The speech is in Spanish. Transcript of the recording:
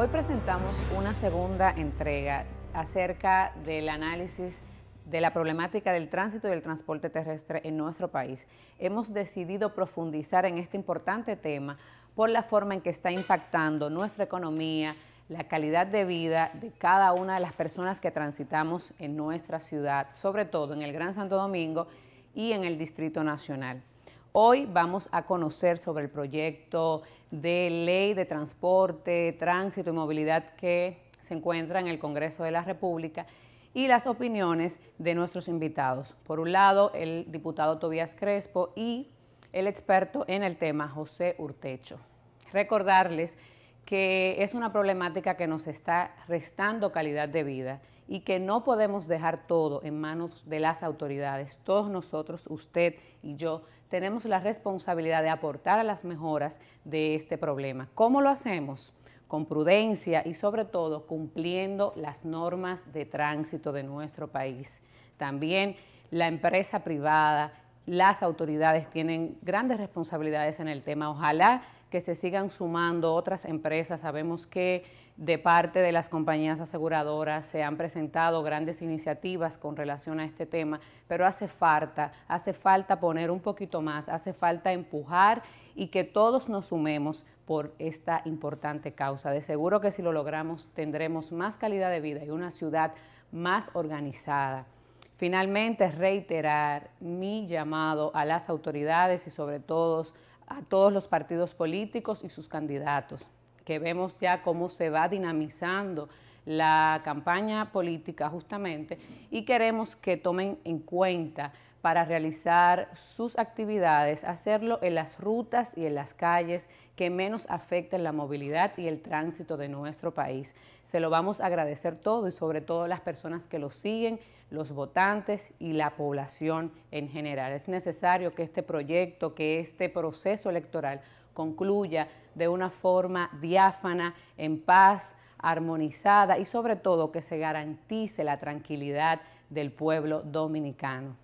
Hoy presentamos una segunda entrega acerca del análisis de la problemática del tránsito y del transporte terrestre en nuestro país. Hemos decidido profundizar en este importante tema por la forma en que está impactando nuestra economía, la calidad de vida de cada una de las personas que transitamos en nuestra ciudad, sobre todo en el Gran Santo Domingo y en el Distrito Nacional. Hoy vamos a conocer sobre el proyecto de ley de transporte, tránsito y movilidad que se encuentra en el Congreso de la República y las opiniones de nuestros invitados. Por un lado, el diputado Tobías Crespo y el experto en el tema, José Urtecho. Recordarles que es una problemática que nos está restando calidad de vida y que no podemos dejar todo en manos de las autoridades. Todos nosotros, usted y yo, tenemos la responsabilidad de aportar a las mejoras de este problema. ¿Cómo lo hacemos? Con prudencia y sobre todo cumpliendo las normas de tránsito de nuestro país. También la empresa privada, las autoridades tienen grandes responsabilidades en el tema. Ojalá que se sigan sumando otras empresas. Sabemos que de parte de las compañías aseguradoras se han presentado grandes iniciativas con relación a este tema, pero hace falta, hace falta poner un poquito más, hace falta empujar y que todos nos sumemos por esta importante causa. De seguro que si lo logramos tendremos más calidad de vida y una ciudad más organizada. Finalmente, reiterar mi llamado a las autoridades y sobre todo a todos los partidos políticos y sus candidatos, que vemos ya cómo se va dinamizando la campaña política justamente y queremos que tomen en cuenta para realizar sus actividades, hacerlo en las rutas y en las calles que menos afecten la movilidad y el tránsito de nuestro país. Se lo vamos a agradecer todo y sobre todo las personas que lo siguen, los votantes y la población en general. Es necesario que este proyecto, que este proceso electoral concluya de una forma diáfana, en paz, armonizada y sobre todo que se garantice la tranquilidad del pueblo dominicano.